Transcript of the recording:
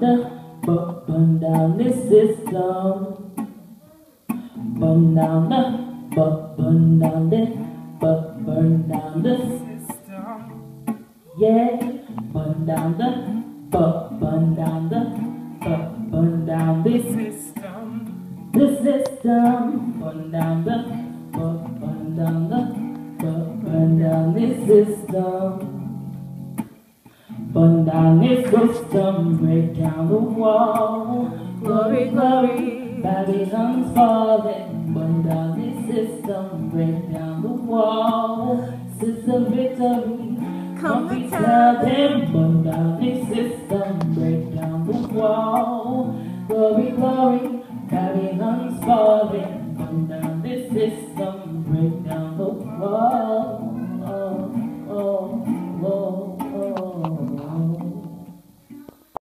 the, bu- burn down this system. Burn down the, bu- burn down the, bu- burn down the system. Yeah, burn down the, bu- burn down the, bu- burn down this system. The system. Burn down the, bu- burn down the, bu- burn down this system. Burn down this system, break down the wall. Glory, glory, Babylon's falling. Burn down this system, break down the wall. System victory. Come and tell them, burn down this system, break down the wall. Glory, glory, Babylon's falling. Burn down this system,